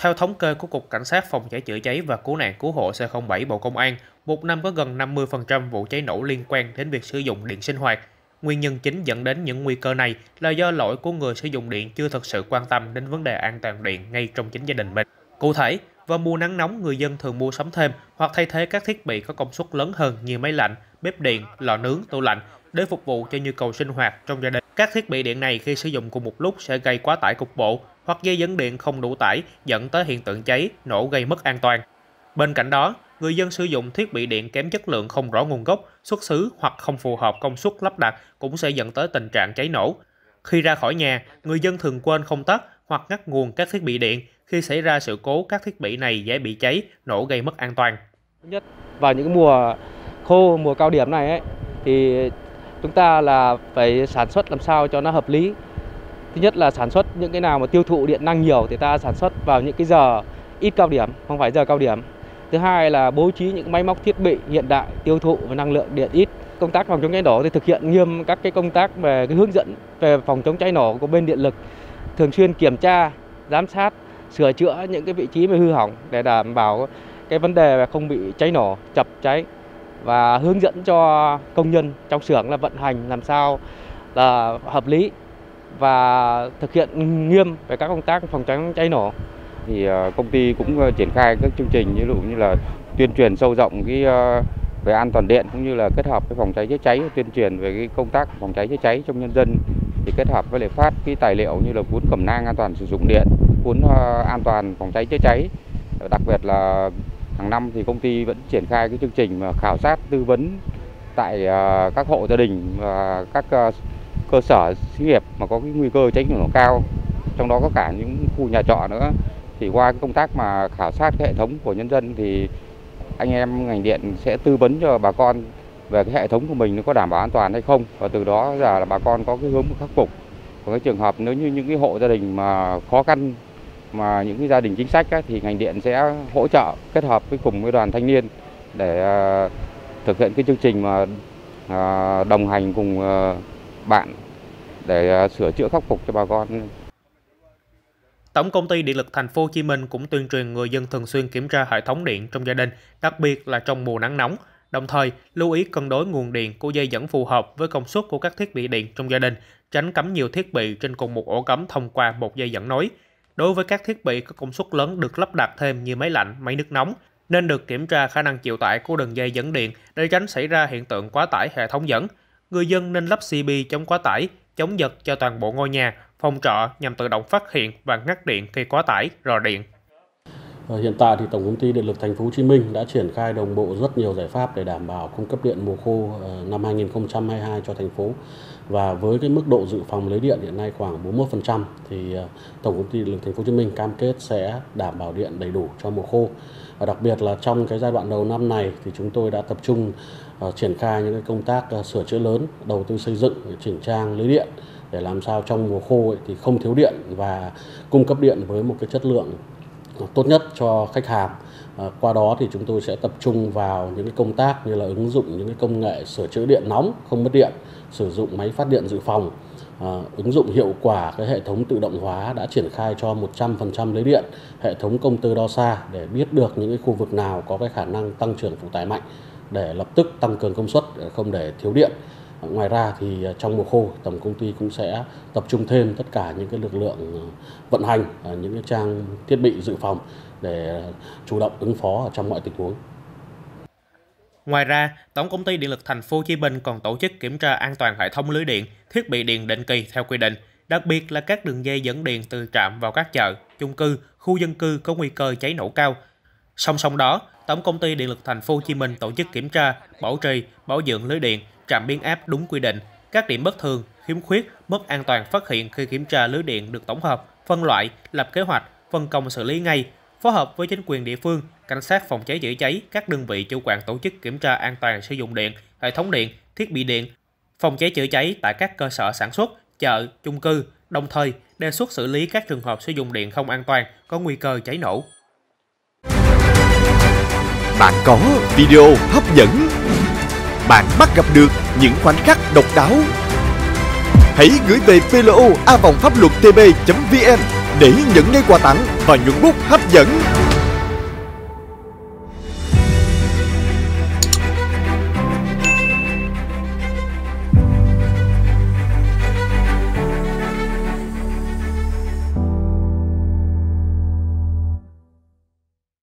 Theo thống kê của Cục Cảnh sát Phòng cháy chữa cháy và Cứu nạn Cứu hộ C07 Bộ Công an, một năm có gần 50% vụ cháy nổ liên quan đến việc sử dụng điện sinh hoạt. Nguyên nhân chính dẫn đến những nguy cơ này là do lỗi của người sử dụng điện chưa thực sự quan tâm đến vấn đề an toàn điện ngay trong chính gia đình mình. Cụ thể, vào mùa nắng nóng, người dân thường mua sắm thêm hoặc thay thế các thiết bị có công suất lớn hơn như máy lạnh, bếp điện, lò nướng, tủ lạnh để phục vụ cho nhu cầu sinh hoạt trong gia đình. Các thiết bị điện này khi sử dụng cùng một lúc sẽ gây quá tải cục bộ hoặc dây dẫn điện không đủ tải dẫn tới hiện tượng cháy, nổ gây mất an toàn. Bên cạnh đó, người dân sử dụng thiết bị điện kém chất lượng không rõ nguồn gốc, xuất xứ hoặc không phù hợp công suất lắp đặt cũng sẽ dẫn tới tình trạng cháy nổ. Khi ra khỏi nhà, người dân thường quên không tắt hoặc ngắt nguồn các thiết bị điện. Khi xảy ra sự cố, các thiết bị này dễ bị cháy, nổ gây mất an toàn. Nhất vào những mùa khô, mùa cao điểm này ấy, thì chúng ta là phải sản xuất làm sao cho nó hợp lý. Thứ nhất là sản xuất những cái nào mà tiêu thụ điện năng nhiều thì ta sản xuất vào những cái giờ ít cao điểm, không phải giờ cao điểm. Thứ hai là bố trí những máy móc thiết bị hiện đại tiêu thụ và năng lượng điện ít. Công tác phòng chống cháy nổ thì thực hiện nghiêm các cái công tác về cái hướng dẫn về phòng chống cháy nổ của bên điện lực, thường xuyên kiểm tra, giám sát, sửa chữa những cái vị trí bị hư hỏng để đảm bảo cái vấn đề không bị cháy nổ, chập cháy và hướng dẫn cho công nhân trong xưởng là vận hành làm sao là hợp lý và thực hiện nghiêm về các công tác phòng chống cháy nổ. Thì ờ, công ty cũng ờ, triển khai các chương trình như dụ như là tuyên truyền sâu rộng cái ờ, về an toàn điện cũng như là kết hợp với phòng cháy chữa cháy tuyên truyền về cái công tác phòng cháy chữa cháy trong nhân dân thì kết hợp với lại phát cái tài liệu như là cuốn cẩm nang an toàn sử dụng điện, cuốn an toàn phòng cháy chữa cháy. Đặc biệt là hàng năm thì công ty vẫn triển khai cái chương trình mà khảo sát tư vấn tại các hộ gia đình và các cơ sở xí nghiệp mà có cái nguy cơ cháy nổ cao trong đó có cả những khu nhà trọ nữa. Thì qua cái công tác mà khảo sát cái hệ thống của nhân dân thì anh em ngành điện sẽ tư vấn cho bà con về cái hệ thống của mình nó có đảm bảo an toàn hay không. Và từ đó giờ là bà con có cái hướng khắc phục. Còn cái trường hợp nếu như những cái hộ gia đình mà khó khăn mà những cái gia đình chính sách á, thì ngành điện sẽ hỗ trợ kết hợp với cùng với đoàn thanh niên để ờ, thực hiện cái chương trình mà ờ, đồng hành cùng ờ, bạn để à, sửa chữa khắc phục cho bà con Tổng công ty Điện lực Thành phố Hồ Chí Minh cũng tuyên truyền người dân thường xuyên kiểm tra hệ thống điện trong gia đình, đặc biệt là trong mùa nắng nóng. Đồng thời, lưu ý cân đối nguồn điện của dây dẫn phù hợp với công suất của các thiết bị điện trong gia đình, tránh cắm nhiều thiết bị trên cùng một ổ cắm thông qua một dây dẫn nối. Đối với các thiết bị có công suất lớn được lắp đặt thêm như máy lạnh, máy nước nóng, nên được kiểm tra khả năng chịu tải của đường dây dẫn điện để tránh xảy ra hiện tượng quá tải hệ thống dẫn. Người dân nên lắp CB chống quá tải, chống giật cho toàn bộ ngôi nhà phòng trọ nhằm tự động phát hiện và ngắt điện khi quá tải, rò điện. Ờ, hiện tại thì Tổng công ty Điện lực Thành phố Hồ Chí Minh đã triển khai đồng bộ rất nhiều giải pháp để đảm bảo cung cấp điện mùa khô ờ, năm 2022 cho thành phố. Và với cái mức độ dự phòng lấy điện hiện nay khoảng 41% thì ờ, Tổng công ty Điện lực Thành phố Hồ Chí Minh cam kết sẽ đảm bảo điện đầy đủ cho mùa khô. Và đặc biệt là trong cái giai đoạn đầu năm này thì chúng tôi đã tập trung triển khai những cái công tác sửa chữa lớn, đầu tư xây dựng, chỉnh trang lưới điện để làm sao trong mùa khô ấy thì không thiếu điện và cung cấp điện với một cái chất lượng tốt nhất cho khách hàng. Ờ, qua đó thì chúng tôi sẽ tập trung vào những cái công tác như là ứng dụng những cái công nghệ sửa chữa điện nóng không mất điện, sử dụng máy phát điện dự phòng, ờ, ứng dụng hiệu quả cái hệ thống tự động hóa đã triển khai cho 100% lưới điện, hệ thống công tơ đo xa để biết được những cái khu vực nào có cái khả năng tăng trưởng phụ tải mạnh để lập tức tăng cường công suất để không để thiếu điện. Ngoài ra thì à, trong mùa khô tổng công ty cũng sẽ tập trung thêm tất cả những cái lực lượng à, vận hành à, những cái trang thiết bị dự phòng để chủ động ứng phó trong mọi tình huống. Ngoài ra, Tổng công ty Điện lực Thành phố Hồ Chí Minh còn tổ chức kiểm tra an toàn hệ thống lưới điện, thiết bị điện định kỳ theo quy định, đặc biệt là các đường dây dẫn điện từ trạm vào các chợ, chung cư, khu dân cư có nguy cơ cháy nổ cao. Song song đó, Tổng công ty Điện lực Thành phố Hồ Chí Minh tổ chức kiểm tra, bảo trì, bảo dưỡng lưới điện, trạm biến áp đúng quy định. Các điểm bất thường, khiếm khuyết, mất an toàn phát hiện khi kiểm tra lưới điện được tổng hợp, phân loại, lập kế hoạch, phân công xử lý ngay, phối hợp với chính quyền địa phương, cảnh sát phòng cháy chữa cháy, các đơn vị chủ quản tổ chức kiểm tra an toàn sử dụng điện, hệ thống điện, thiết bị điện, phòng cháy chữa cháy tại các cơ sở sản xuất, chợ, chung cư, đồng thời đề xuất xử lý các trường hợp sử dụng điện không an toàn, có nguy cơ cháy nổ. Bạn có video hấp dẫn bạn bắt gặp được những khoảnh khắc độc đáo. Hãy gửi về plo a vòng pháp luật tb.vn để nhận ngay quà tặng và nhuận bút hấp dẫn.